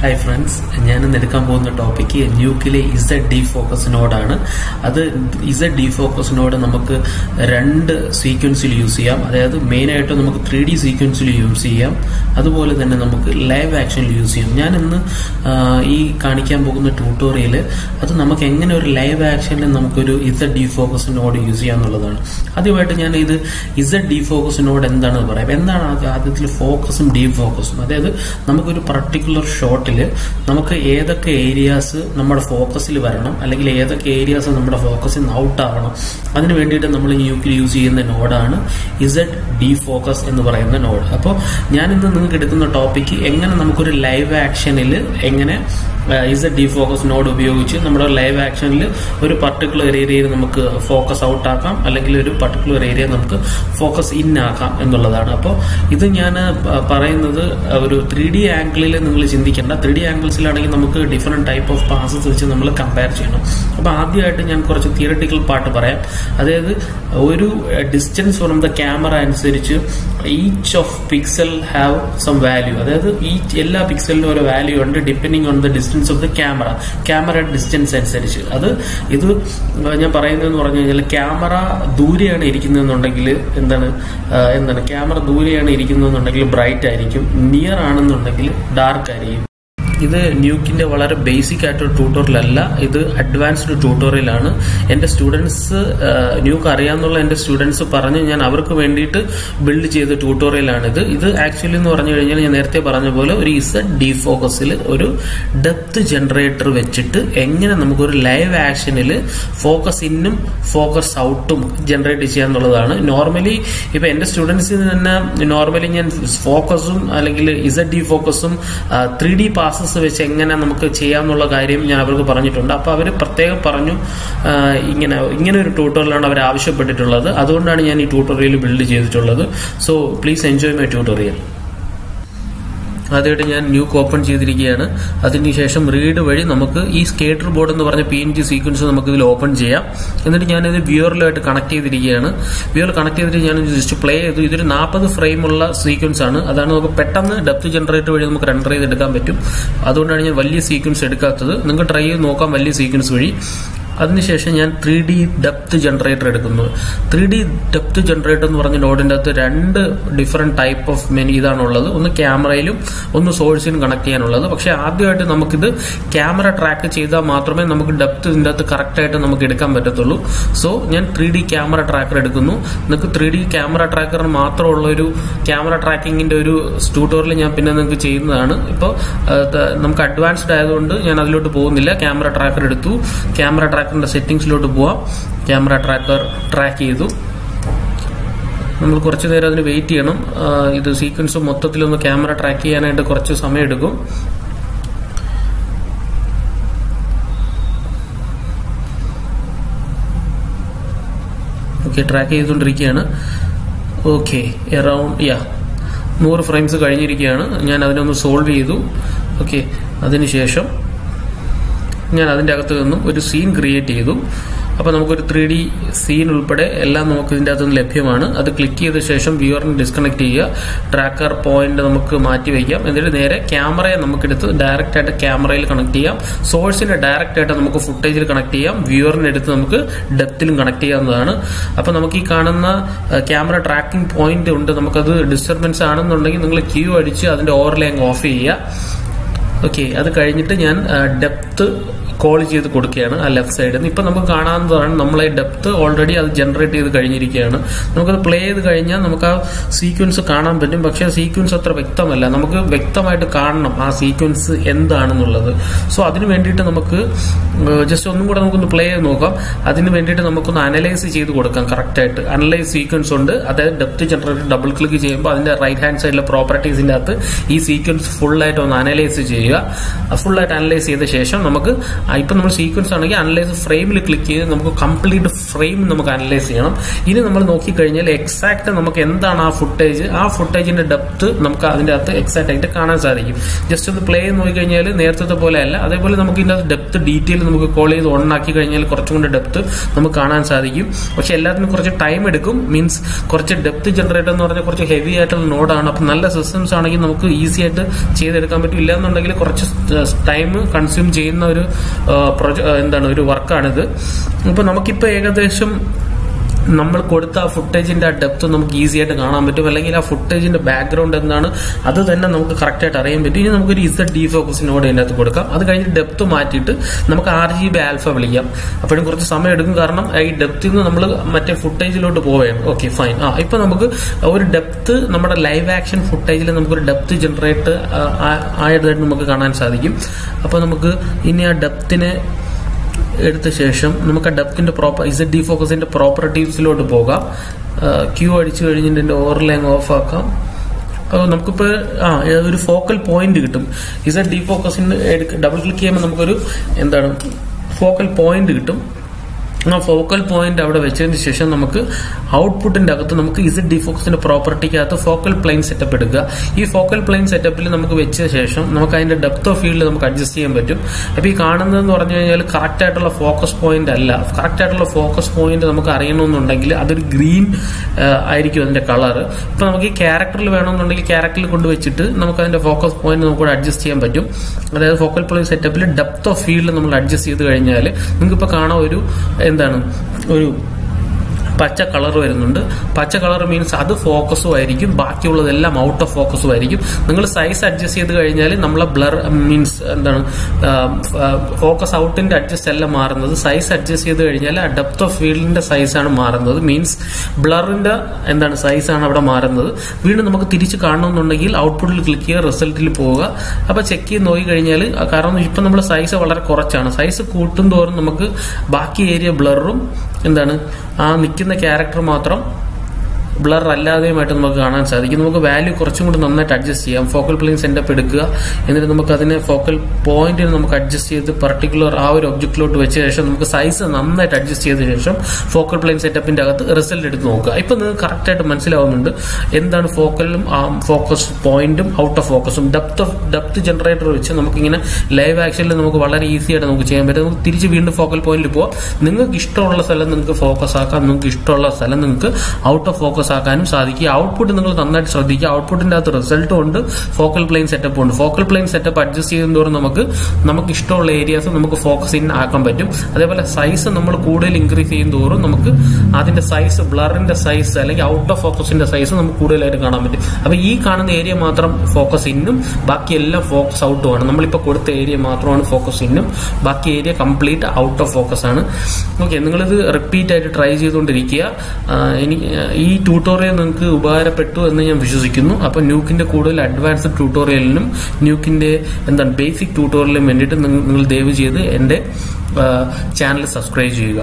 Hi friends ഞാൻ എടുക്കാൻ പോകുന്ന ടോപ്പിക്ക് ന്യൂക്കിലെ ഇസഡ് ഡി ഫോക്കസ് നോഡാണ് അത് ഇസഡ് ഡി ഫോക്കസ് നോഡ് നമുക്ക് രണ്ട് സീക്വൻസിൽ യൂസ് ചെയ്യാം. അതായത് മെയിനായിട്ട് നമുക്ക് ത്രീ ഡി സീക്വൻസിൽ യൂസ് ചെയ്യാം. അതുപോലെ തന്നെ നമുക്ക് ലൈവ് ആക്ഷനിൽ യൂസ് ചെയ്യാം. ഞാൻ ഇന്ന് ഈ കാണിക്കാൻ പോകുന്ന ട്യൂട്ടോറിയൽ അത് നമുക്ക് എങ്ങനെ ഒരു ലൈവ് ആക്ഷനിൽ നമുക്കൊരു Z D focus node use ചെയ്യാം എന്നുള്ളതാണ്. ആദ്യമായിട്ട് ഞാൻ ഇത് ഇസഡ് ഡി ഫോക്കസ് നോഡ് എന്താണെന്ന് പറയാം. എന്താണ് ആദ്യ- ആദ്യത്തിൽ ഫോക്കസും ഡീ ഫോക്കസും അതായത് നമുക്കൊരു പർട്ടിക്കുലർ ഷോട്ടിൽ നമുക്ക് ഏതൊക്കെ ഏരിയാസ് നമ്മുടെ ഫോക്കസിൽ വരണം അല്ലെങ്കിൽ ഏതൊക്കെ ഏരിയാസ് നമ്മുടെ ഫോക്കസിൽ നിന്ന് ഔട്ട് ആവണം അതിന് വേണ്ടിയിട്ട് നമ്മൾ ന്യൂക്ലിയർ യൂസ് ചെയ്യുന്ന നോഡാണ് ഇസഡ് ഡി ഫോക്കസ് എന്ന് പറയുന്ന നോഡ് അപ്പോൾ ഞാനിന്ന് നിങ്ങൾക്ക് എടുക്കുന്ന ടോപ്പിക്ക് എങ്ങനെ നമുക്കൊരു ലൈവ് ആക്ഷനിൽ എങ്ങനെ ഇസഡ് ഡി ഫോക്കസ് നോഡ് ഉപയോഗിച്ച് നമ്മുടെ ലൈവ് ആക്ഷനിൽ ഒരു പർട്ടിക്കുലർ ഏരിയയിൽ നമുക്ക് ഫോക്കസ് ഔട്ട് ആക്കാം. അല്ലെങ്കിൽ ഒരു പർട്ടിക്കുലർ ഏരിയ നമുക്ക് ഫോക്കസ് ഇൻ ആക്കാം എന്നുള്ളതാണ്. അപ്പോൾ ഇത് ഞാൻ പറയുന്നത് ഒരു ത്രീ ഡി ആംഗിളിൽ നിങ്ങൾ ചിന്തിക്കേണ്ട. ത്രീ ഡി ആംഗിൾസിലാണെങ്കിൽ നമുക്ക് ഡിഫറെന്റ് ടൈപ്പ് ഓഫ് പാസസ് വെച്ച് നമ്മൾ കമ്പയർ ചെയ്യണം. അപ്പോൾ ആദ്യമായിട്ട് ഞാൻ കുറച്ച് തിയറട്ടിക്കൽ പാർട്ട് പറയാം. അതായത് ഒരു ഡിസ്റ്റൻസ് ഫ്രം ദ ക്യാമറ അനുസരിച്ച് each of pixel have some value അതായത് ഈ എല്ലാ പിക്സലിനും ഒരു വാല്യൂ ഉണ്ട് depending on the distance of the camera camera distance അനുസരിച്ച്. അത് ഇത് ഞാൻ പറയുന്നതെന്ന് പറഞ്ഞു കഴിഞ്ഞാൽ ക്യാമറ ദൂരെയാണ് ഇരിക്കുന്നതെന്നുണ്ടെങ്കിൽ എന്താണ് എന്താണ് ക്യാമറ ദൂരെയാണ് ഇരിക്കുന്നതെന്നുണ്ടെങ്കിൽ ബ്രൈറ്റ് ആയിരിക്കും. നിയർ ആണെന്നുണ്ടെങ്കിൽ ഡാർക്ക് ആയിരിക്കും. ഇത് ന്യൂക്കിന്റെ വളരെ ബേസിക് ആയിട്ടൊരു ട്യൂട്ടോറിയൽ അല്ല ഇത് അഡ്വാൻസ്ഡ് ട്യൂട്ടോറിയലാണ് എന്റെ സ്റ്റുഡൻസ് ന്യൂക്ക് അറിയാമെന്നുള്ള എന്റെ സ്റ്റുഡൻസ് പറഞ്ഞ് ഞാൻ അവർക്ക് വേണ്ടിയിട്ട് ബിൽഡ് ചെയ്ത ട്യൂട്ടോറിയലാണ് ഇത് ഇത് ആക്ച്വലി എന്ന് പറഞ്ഞു കഴിഞ്ഞാൽ ഞാൻ നേരത്തെ പറഞ്ഞ പോലെ ഒരു ഇസഡ് ഡി ഫോക്കസിൽ ഒരു ഡെപ്ത് ജനറേറ്റർ വെച്ചിട്ട് എങ്ങനെ നമുക്കൊരു ലൈവ് ആക്ഷനിൽ ഫോക്കസ് ഇന്നും ഫോക്കസ് ഔട്ടും ജനറേറ്റ് ചെയ്യാന്നുള്ളതാണ്. നോർമലി ഇപ്പൊ എന്റെ സ്റ്റുഡൻസിന് തന്നെ നോർമലി ഞാൻ ഫോക്കസും അല്ലെങ്കിൽ ഇസഡ് ഡി ഫോക്കസും ത്രീ ഡി പാസസ് വെച്ച് എങ്ങനെ നമുക്ക് ചെയ്യാമെന്നുള്ള കാര്യം ഞാൻ അവർക്ക് പറഞ്ഞിട്ടുണ്ട്. അപ്പോൾ അവർ പ്രത്യേകം പറഞ്ഞു ഇങ്ങനെ ഇങ്ങനെ ഒരു ട്യൂട്ടോറിയലാണ് അവർ ആവശ്യപ്പെട്ടിട്ടുള്ളത്. അതുകൊണ്ടാണ് ഞാൻ ഈ ട്യൂട്ടോറിയൽ ബിൽഡ് ചെയ്തിട്ടുള്ളത്. So please enjoy my tutorial ആദ്യമായിട്ട് ഞാൻ ന്യൂ ഓപ്പൺ ചെയ്തിരിക്കുകയാണ്. അതിനുശേഷം റീഡ് വഴി നമുക്ക് ഈ സ്കേറ്റർ ബോർഡ് എന്ന് പറഞ്ഞ പി എൻ ജി സീക്വൻസ് നമുക്ക് ഇതിൽ ഓപ്പൺ ചെയ്യാം. എന്നിട്ട് ഞാനിത് വ്യൂറിലായിട്ട് കണക്ട് ചെയ്തിരിക്കുകയാണ്. വ്യൂർ കണക്ട് ചെയ്തിട്ട് ഞാൻ ജസ്റ്റ് പ്ലേ ചെയ്തു. ഇതൊരു നാൽപ്പത് ഫ്രെയിമുള്ള സീക്വൻസ് ആണ്. അതാണ് നമുക്ക് പെട്ടെന്ന് ഡെപ്ത് ജനറേറ്റർ വഴി നമുക്ക് റെൻഡർ ചെയ്തെടുക്കാൻ പറ്റും. അതുകൊണ്ടാണ് ഞാൻ വലിയ സീക്വൻസ് എടുക്കാത്തത്. നിങ്ങൾക്ക് ട്രൈ ചെയ്ത് നോക്കാം വലിയ സീക്വൻസ് വഴി. അതിനുശേഷം ഞാൻ ത്രീ ഡി ഡെപ്ത് ജനറേറ്റർ എടുക്കുന്നത് ത്രീ ഡി ഡെപ്ത് ജനറേറ്റർ എന്ന് പറഞ്ഞ നോഡിന്റെ അകത്ത് രണ്ട് ഡിഫറെന്റ് ടൈപ്പ് ഓഫ് മെനു ഇതാണുള്ളത്. ഒന്ന് ക്യാമറയിലും ഒന്ന് സോഴ്സിനും കണക്ട് ചെയ്യാനുള്ളത്. പക്ഷേ ആദ്യമായിട്ട് നമുക്കിത് ക്യാമറ ട്രാക്ക് ചെയ്താൽ മാത്രമേ നമുക്ക് ഡെപ്ത് ഇതിന്റെ അകത്ത് കറക്റ്റായിട്ട് നമുക്ക് എടുക്കാൻ പറ്റത്തുള്ളൂ. സോ ഞാൻ ത്രീ ഡി ക്യാമറ ട്രാക്കർ എടുക്കുന്നു. നിങ്ങൾക്ക് ത്രീ ഡി ക്യാമറ ട്രാക്കറിന് മാത്രമുള്ള ഒരു ക്യാമറ ട്രാക്കിങ്ങിന്റെ ഒരു ട്യൂട്ടോറിയൽ ഞാൻ പിന്നെ നിങ്ങൾക്ക് ചെയ്യുന്നതാണ്. ഇപ്പോൾ നമുക്ക് അഡ്വാൻസ്ഡ് ആയതുകൊണ്ട് ഞാൻ അതിലോട്ട് പോകുന്നില്ല. ക്യാമറ ട്രാക്കർ എടുത്തു. ക്യാമറ ട്രാക്കറിന്റെ സെറ്റിംഗ്സിലോട്ട് പോവാം. ക്യാമറ ട്രാക്കർ ട്രാക്ക് ചെയ്തു. നമ്മൾ കുറച്ച് നേരം അതിന് വെയിറ്റ് ചെയ്യണം. ഇത് സീക്വൻസ് മൊത്തത്തിലൊന്ന് ക്യാമറ ട്രാക്ക് ചെയ്യാനായിട്ട് കുറച്ച് സമയം എടുക്കും ഓക്കെ ട്രാക്ക് ചെയ്തുകൊണ്ടിരിക്കുകയാണ്. ഓക്കെ എറൗണ്ട് യാ നൂറ് ഫ്രെയിംസ് കഴിഞ്ഞിരിക്കുകയാണ്. ഞാൻ അതിനൊന്ന് സോൾവ് ചെയ്തു. ഓക്കെ അതിനുശേഷം ഞാൻ അതിന്റെ അകത്ത് നിന്നും ഒരു സീൻ ക്രിയേറ്റ് ചെയ്തു. അപ്പോൾ നമുക്കൊരു ത്രീ ഡി സീൻ ഉൾപ്പെടെ എല്ലാം നമുക്ക് ഇതിന്റെ അകത്ത് ലഭ്യമാണ്. അത് ക്ലിക്ക് ചെയ്ത ശേഷം വ്യൂവറിന് ഡിസ്കണക്ട് ചെയ്യുക. ട്രാക്കർ പോയിന്റ് നമുക്ക് മാറ്റി വയ്ക്കാം. എന്നിട്ട് നേരെ ക്യാമറയെ നമുക്കെടുത്ത് ഡയറക്റ്റ് ആയിട്ട് ക്യാമറയിൽ കണക്ട് ചെയ്യാം. സോഴ്സിനെ ഡയറക്റ്റ് ആയിട്ട് നമുക്ക് ഫുട്ടേജിൽ കണക്ട് ചെയ്യാം. വ്യൂവറിന് എടുത്ത് നമുക്ക് ഡെപ്തിലും കണക്ട് ചെയ്യാവുന്നതാണ്. അപ്പോൾ നമുക്ക് ഈ കാണുന്ന ക്യാമറ ട്രാക്കിംഗ് പോയിന്റ് ഉണ്ട്. നമുക്കത് ഡിസ്റ്റർബൻസ് ആണെന്നുണ്ടെങ്കിൽ നിങ്ങൾ ക്യൂ അടിച്ച് അതിന്റെ ഓവർലേ അങ്ങ് ഓഫ് ചെയ്യുക. ഓക്കെ അത് കഴിഞ്ഞിട്ട് ഞാൻ ഡെപ്ത് കോൾ ചെയ്ത് കൊടുക്കുകയാണ് ആ ലെഫ്റ്റ് സൈഡിൽ നിന്ന് ഇപ്പൊ നമുക്ക് കാണാവുന്നതാണ് നമ്മളെ ഡെപ്ത് ഓൾറെഡി അത് ജനറേറ്റ് ചെയ്ത് കഴിഞ്ഞിരിക്കുകയാണ്. നമുക്കത് പ്ലേ ചെയ്ത് കഴിഞ്ഞാൽ നമുക്ക് ആ സീക്വൻസ് കാണാൻ പറ്റും. പക്ഷെ സീക്വൻസ് അത്ര വ്യക്തമല്ല. നമുക്ക് വ്യക്തമായിട്ട് കാണണം ആ സീക്വൻസ് എന്താണെന്നുള്ളത്. സോ അതിന് വേണ്ടിയിട്ട് നമുക്ക് ജസ്റ്റ് ഒന്നും കൂടെ നമുക്കൊന്ന് പ്ലേ ചെയ്ത് നോക്കാം. അതിന് വേണ്ടിയിട്ട് നമുക്കൊന്ന് അനലൈസ് ചെയ്ത് കൊടുക്കാം കറക്റ്റ് ആയിട്ട്. അനലൈസ് സീക്വൻസ് ഉണ്ട്. അതായത് ഡെപ്ത് ജനറേറ്റ് ഡബിൾ ക്ലിക്ക് ചെയ്യുമ്പോൾ അതിന്റെ റൈറ്റ് ഹാൻഡ് സൈഡിലെ പ്രോപ്പർട്ടീസിന്റെ അകത്ത് ഈ സീക്വൻസ് ഫുൾ ആയിട്ട് ഒന്ന് അനലൈസ് ചെയ്യുക. ഫുൾ ആയിട്ട് അനലൈസ് ചെയ്ത ശേഷം നമുക്ക് ഇപ്പൊ നമ്മൾ സീക്വൻസ് ആണെങ്കിൽ അനലൈസ് ഫ്രെയിമിൽ ക്ലിക്ക് ചെയ്ത് നമുക്ക് കംപ്ലീറ്റ് ഫ്രെയിം നമുക്ക് അനലൈസ് ചെയ്യണം. ഇനി നമ്മൾ നോക്കിക്കഴിഞ്ഞാൽ എക്സാക്ട് നമുക്ക് എന്താണ് ആ ഫുട്ടേജ് ആ ഫുട്ടേജിന്റെ ഡെപ്ത് നമുക്ക് അതിന്റെ അകത്ത് എക്സാക്ട് ആയിട്ട് കാണാൻ സാധിക്കും. ജസ്റ്റ് ഒന്ന് പ്ലേ ചെയ്ത് നോക്കിക്കഴിഞ്ഞാൽ നേരത്തെ പോലെ അല്ല. അതേപോലെ നമുക്ക് ഇതിന്റെ ഡെപ്ത് ഡീറ്റെയിൽ നമുക്ക് കോൾ ചെയ്ത് ഓൺ ആക്കി കഴിഞ്ഞാൽ കുറച്ചും കൂടി ഡെപ്ത് നമുക്ക് കാണാൻ സാധിക്കും. പക്ഷെ എല്ലാത്തിനും കുറച്ച് ടൈം എടുക്കും. മീൻസ് കുറച്ച് ഡെപ്ത് ജനറേറ്റർ എന്ന് പറഞ്ഞാൽ കുറച്ച് ഹെവി ആയിട്ടുള്ള നോഡാണ് അപ്പം നല്ല സിസ്റ്റംസ് ആണെങ്കിൽ നമുക്ക് ഈസി ആയിട്ട് ചെയ്തെടുക്കാൻ പറ്റും ഇല്ലാന്നുണ്ടെങ്കിൽ കുറച്ച് ടൈം കൺസ്യൂം ചെയ്യുന്ന ഒരു എന്താണ് ഒരു വർക്കാണിത് അപ്പോൾ നമുക്കിപ്പോൾ ഏകദേശം നമ്മൾ കൊടുത്ത ആ ഫുട്ടേജിന്റെ ആ ഡെപ്ത് നമുക്ക് ഈസി ആയിട്ട് കാണാൻ പറ്റും. അല്ലെങ്കിൽ ആ ഫുട്ടേജിന്റെ ബാക്ക്ഗ്രൗണ്ട് എന്താണ് അത് തന്നെ നമുക്ക് കറക്റ്റ് ആയിട്ട് അറിയാൻ പറ്റും. ഇനി നമുക്കൊരു ഇസഡ് ഡി ഫോക്കസിനോട് അതിനകത്ത് കൊടുക്കാം. അത് കഴിഞ്ഞ് ഡെപ്ത് മാറ്റിയിട്ട് നമുക്ക് ആർ ജി ബി ആൽഫ വിളിക്കാം. അപ്പോഴും കുറച്ച് സമയം എടുക്കും. കാരണം ഈ ഡെപ്തിൽ നിന്ന് നമ്മൾ മറ്റേ ഫുട്ടേജിലോട്ട് പോവുകയാണ്. ഓക്കെ ഫൈൻ ആ ഇപ്പൊ നമുക്ക് ഒരു ഡെപ്ത് നമ്മുടെ ലൈവ് ആക്ഷൻ ഫുട്ടേജിൽ നമുക്കൊരു ഡെപ്ത് ജനറേറ്റ് ആയതായിട്ട് നമുക്ക് കാണാൻ സാധിക്കും. അപ്പൊ നമുക്ക് ഇനി ആ ഡെപ്തിനെ എടുത്ത ശേഷം നമുക്ക് ഡെപ്തിന്റെ പ്രോപ്പർ ഇസഡ് ഡി ഫോക്കസിന്റെ പ്രോപ്പർട്ടീവ്സിലോട്ട് പോകാം. ക്യൂ അടിച്ചു കഴിഞ്ഞിട്ട് ഇതിന്റെ ഓവർലേ ഓഫ് ആക്കാം. അപ്പോൾ നമുക്കിപ്പോ ആ ഒരു ഫോക്കൽ പോയിന്റ് കിട്ടും. ഇസഡ് ഡി ഫോക്കസിന് ഡബിൾ ക്ലിക്ക് ചെയ്യുമ്പോൾ നമുക്കൊരു എന്താണ് ഫോക്കൽ പോയിന്റ് കിട്ടും. ആ ഫോക്കൽ പോയിന്റ് അവിടെ വെച്ചതിന് ശേഷം നമുക്ക് ഔട്ട്പുട്ടിന്റെ അകത്ത് നമുക്ക് ഇസഡ് ഡിഫോക്സിന്റെ പ്രോപ്പർട്ടിക്കകത്ത് ഫോക്കൽ പ്ലെയിൻ സെറ്റപ്പ് എടുക്കുക. ഈ ഫോക്കൽ പ്ലെയിൻ സെറ്റപ്പിൽ നമുക്ക് വെച്ച ശേഷം നമുക്ക് അതിന്റെ ഡെപ്ത് ഓഫ് ഫീൽഡ് നമുക്ക് അഡ്ജസ്റ്റ് ചെയ്യാൻ പറ്റും. അപ്പൊ ഈ കാണുന്നതെന്ന് പറഞ്ഞു കഴിഞ്ഞാൽ കറക്റ്റ് ആയിട്ടുള്ള ഫോക്കസ് പോയിന്റ് അല്ല. കറക്റ്റ് ആയിട്ടുള്ള ഫോക്കസ് പോയിന്റ് നമുക്ക് അറിയണമെന്നുണ്ടെങ്കിൽ അതൊരു ഗ്രീൻ ആയിരിക്കും അതിന്റെ കളർ ഇപ്പൊ നമുക്ക് ഈ ക്യാരക്ടറിൽ വേണമെന്നുണ്ടെങ്കിൽ ക്യാരക്ടറിൽ കൊണ്ടുവച്ചിട്ട് നമുക്ക് അതിന്റെ ഫോക്കസ് പോയിന്റ് നമുക്ക് അഡ്ജസ്റ്റ് ചെയ്യാൻ പറ്റും. അതായത് ഫോക്കൽ പ്ലെയിൻ സെറ്റപ്പിൽ ഡെപ്ത് ഓഫ് ഫീൽഡ് നമ്മൾ അഡ്ജസ്റ്റ് ചെയ്ത് കഴിഞ്ഞാൽ നിങ്ങൾക്ക് ഇപ്പൊ കാണാൻ ഒരു എന്താണ്? ഒരു പച്ച കളർ വരുന്നുണ്ട്. പച്ച കളർ മീൻസ് അത് ഫോക്കസും ആയിരിക്കും. ബാക്കിയുള്ളതെല്ലാം ഔട്ട് ഓഫ് ഫോക്കസും ആയിരിക്കും. നിങ്ങൾ സൈസ് അഡ്ജസ്റ്റ് ചെയ്ത് കഴിഞ്ഞാൽ നമ്മളെ ബ്ലർ മീൻസ് എന്താണ് ഫോക്കസ് ഔട്ടിന്റെ അഡ്ജസ്റ്റ് അല്ല മാറുന്നത്. സൈസ് അഡ്ജസ്റ്റ് ചെയ്ത് കഴിഞ്ഞാൽ ആ ഡെപ്ത് ഓഫ് ഫീൽഡിന്റെ സൈസാണ് മാറുന്നത്. മീൻസ് ബ്ലറിന്റെ എന്താണ് സൈസാണ് അവിടെ മാറുന്നത്. വീണ്ടും നമുക്ക് തിരിച്ച് കാണണമെന്നുണ്ടെങ്കിൽ ഔട്ട്പുട്ടിൽ ക്ലിക്ക് ചെയ്യുക റിസൾട്ടിൽ പോവുക. അപ്പൊ ചെക്ക് ചെയ്ത് നോക്കി കഴിഞ്ഞാൽ കാരണം ഇപ്പൊ നമ്മൾ സൈസ് വളരെ കുറച്ചാണ്. സൈസ് കൂട്ടും തോറും നമുക്ക് ബാക്കി ഏരിയ ബ്ലറും എന്താണ്? ആ നിൽക്കുന്ന ക്യാരക്ടർ മാത്രം ബ്ലർ അല്ലാതെയുമായിട്ട് നമുക്ക് കാണാൻ സാധിക്കും. നമുക്ക് വാല്യൂ കുറച്ചും കൂടി നന്നായിട്ട് അഡ്ജസ്റ്റ് ചെയ്യാം. ഫോക്കൽ പ്ലെയിൻ സെറ്റപ്പ് എടുക്കുക. എന്നിട്ട് നമുക്ക് അതിനെ ഫോക്കൽ പോയിന്റിന് നമുക്ക് അഡ്ജസ്റ്റ് ചെയ്ത് പർട്ടിക്കുലർ ആ ഒരു ഒബ്ജക്റ്റിലോട്ട് വെച്ച ശേഷം നമുക്ക് സൈസ് നന്നായിട്ട് അഡ്ജസ്റ്റ് ചെയ്ത ശേഷം ഫോക്കൽ പ്ലെയിൻ സെറ്റപ്പിന്റെ അകത്ത് റിസൾട്ട് എടുത്ത് നോക്കുക. ഇപ്പൊ നിങ്ങൾക്ക് കറക്റ്റ് ആയിട്ട് മനസ്സിലാവുന്നുണ്ട്. എന്താണ് ഫോക്കലും ഫോക്കസ് പോയിന്റും ഔട്ട് ഓഫ് ഫോക്കസും ഡെപ്ത് ഓഫ് ഡെപ്ത് ജനറേറ്റർ വെച്ച് നമുക്കിങ്ങനെ ലൈവ് ആക്ഷനിൽ നമുക്ക് വളരെ ഈസി ആയിട്ട് നമുക്ക് ചെയ്യാൻ പറ്റും. നമുക്ക് തിരിച്ച് വീണ്ടും ഫോക്കൽ പോയിന്റിൽ പോവാം. നിങ്ങൾക്ക് ഇഷ്ടമുള്ള സ്ഥലം നിങ്ങൾക്ക് ഫോക്കസ് ആക്കാം. നിങ്ങൾക്ക് ഇഷ്ടമുള്ള സ്ഥലം നിങ്ങൾക്ക് ഔട്ട് ഓഫ് ഫോക്കസ് ആക്കാനും സാധിക്കും. ഔട്ട്പുട്ട് നിങ്ങൾ നന്നായിട്ട് ശ്രദ്ധിക്കുക. ഔട്ട്പുട്ടിന്റെ അകത്ത് റിസൾട്ടും ഉണ്ട്. ഫോക്കൽ പ്ലെയിൻ സെറ്റപ്പ് ഉണ്ട്. ഫോക്കൽ പ്ലെയിൻ സെറ്റപ്പ് അഡ്ജസ്റ്റ് ചെയ്യുന്നതോറും നമുക്ക് നമുക്ക് ഇഷ്ടമുള്ള ഏരിയാസ് നമുക്ക് ഫോക്കസ് ഇൻ ആക്കാൻ പറ്റും. അതേപോലെ സൈസ് നമ്മൾ കൂടുതൽ ഇൻക്രീസ് ചെയ്യുന്നതോറും തോറും നമുക്ക് അതിന്റെ സൈസ് ബ്ലറിന്റെ സൈസ് അല്ലെങ്കിൽ ഔട്ട് ഓഫ് ഫോക്കസിന്റെ സൈസ് നമുക്ക് കൂടുതലായിട്ട് കാണാൻ പറ്റും. അപ്പൊ ഈ കാണുന്ന ഏരിയ മാത്രം ഫോക്കസ് ഇന്നും ബാക്കി എല്ലാം ഫോക്കസ് ഔട്ടുമാണ് നമ്മളിപ്പോൾ കൊടുത്ത ഏരിയ മാത്രമാണ് ഫോക്കസ് ഇന്നും ബാക്കി area complete out of focus ആണ്. ഓക്കെ നിങ്ങളിത് റിപ്പീറ്റ് ആയിട്ട് ട്രൈ ചെയ്തുകൊണ്ടിരിക്കുക. ഇനി ഈ ട്യൂട്ടോറിയൽ നിങ്ങൾക്ക് ഉപകാരപ്പെട്ടു എന്ന് ഞാൻ വിശ്വസിക്കുന്നു. അപ്പൊ ന്യൂക്കിന്റെ കൂടുതൽ അഡ്വാൻസ്ഡ് ട്യൂട്ടോറിയലിനും ന്യൂക്കിന്റെ എന്താണ് ബേസിക് ട്യൂട്ടോറിയലിനും വേണ്ടിയിട്ട് നിങ്ങൾ ദയവ് ചെയ്ത് എന്റെ ചാനൽ സബ്സ്ക്രൈബ് ചെയ്യുക.